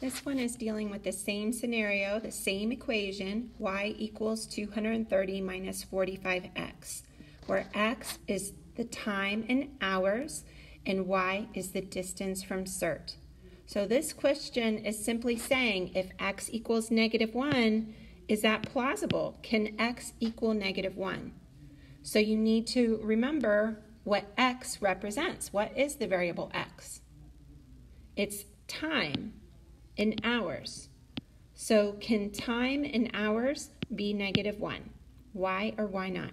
This one is dealing with the same scenario, the same equation, y equals 230 minus 45x, where x is the time in hours and y is the distance from CERT. So this question is simply saying if x equals negative 1, is that plausible? Can x equal negative 1? So you need to remember what x represents. What is the variable x? It's time in hours. So can time in hours be negative 1? Why or why not?